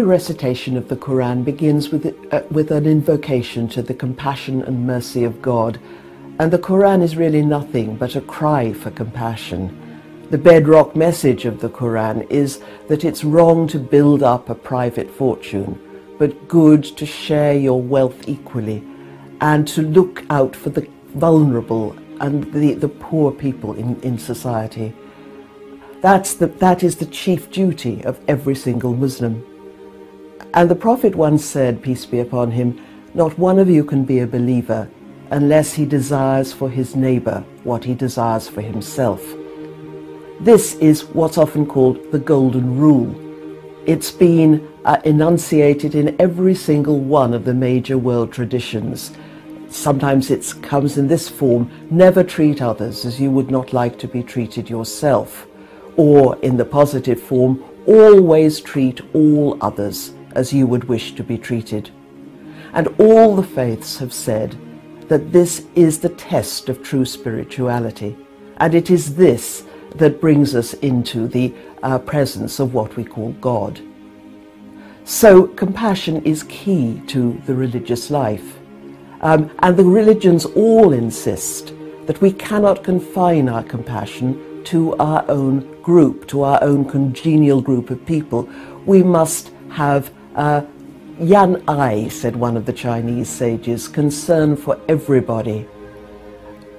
Every recitation of the Quran begins with, uh, with an invocation to the compassion and mercy of God, and the Quran is really nothing but a cry for compassion. The bedrock message of the Quran is that it's wrong to build up a private fortune, but good to share your wealth equally and to look out for the vulnerable and the, the poor people in, in society. That's the, that is the chief duty of every single Muslim. And the Prophet once said, peace be upon him, not one of you can be a believer unless he desires for his neighbor what he desires for himself. This is what's often called the golden rule. It's been uh, enunciated in every single one of the major world traditions. Sometimes it comes in this form, never treat others as you would not like to be treated yourself or in the positive form, always treat all others as you would wish to be treated. And all the faiths have said that this is the test of true spirituality, and it is this that brings us into the uh, presence of what we call God. So, compassion is key to the religious life. Um, and the religions all insist that we cannot confine our compassion to our own group, to our own congenial group of people. We must have uh, jian ai, said one of the Chinese sages, concern for everybody.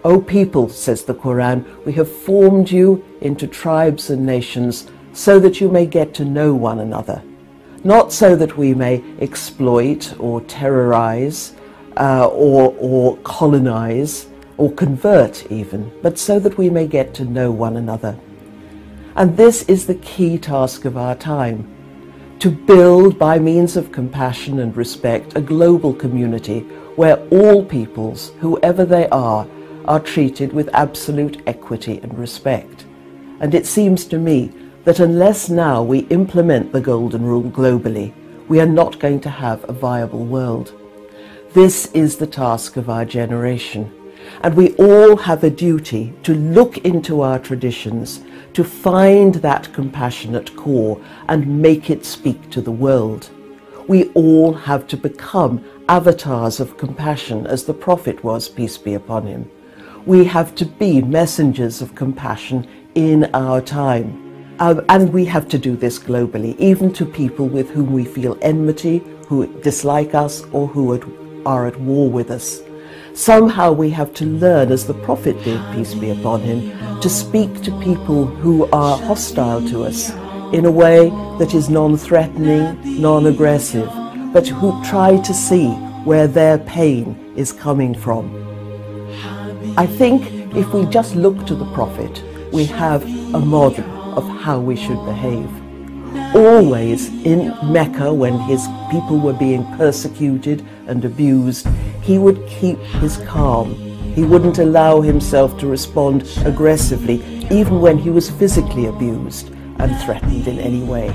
O people, says the Quran, we have formed you into tribes and nations so that you may get to know one another, not so that we may exploit or terrorize uh, or, or colonize or convert even, but so that we may get to know one another. And this is the key task of our time to build, by means of compassion and respect, a global community where all peoples, whoever they are, are treated with absolute equity and respect. And it seems to me that unless now we implement the Golden Rule globally, we are not going to have a viable world. This is the task of our generation. And we all have a duty to look into our traditions, to find that compassionate core and make it speak to the world. We all have to become avatars of compassion as the Prophet was, peace be upon him. We have to be messengers of compassion in our time. Um, and we have to do this globally, even to people with whom we feel enmity, who dislike us, or who are at war with us. Somehow we have to learn, as the Prophet did, peace be upon him, to speak to people who are hostile to us in a way that is non-threatening, non-aggressive, but who try to see where their pain is coming from. I think if we just look to the Prophet, we have a model of how we should behave always in Mecca when his people were being persecuted and abused, he would keep his calm. He wouldn't allow himself to respond aggressively, even when he was physically abused and threatened in any way.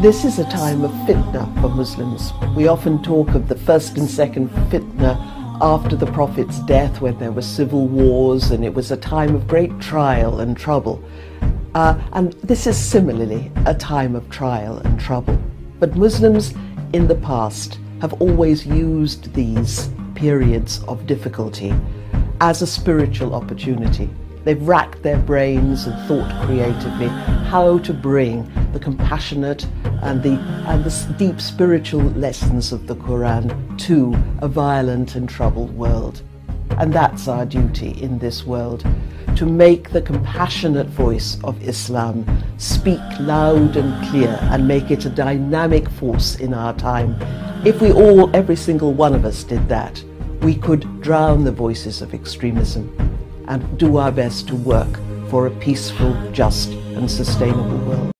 This is a time of fitna for Muslims. We often talk of the first and second fitna after the Prophet's death when there were civil wars and it was a time of great trial and trouble. Uh, and this is similarly a time of trial and trouble. But Muslims in the past have always used these periods of difficulty as a spiritual opportunity. They've racked their brains and thought creatively how to bring the compassionate and the, and the deep spiritual lessons of the Quran to a violent and troubled world. And that's our duty in this world to make the compassionate voice of Islam speak loud and clear and make it a dynamic force in our time. If we all, every single one of us did that, we could drown the voices of extremism and do our best to work for a peaceful, just and sustainable world.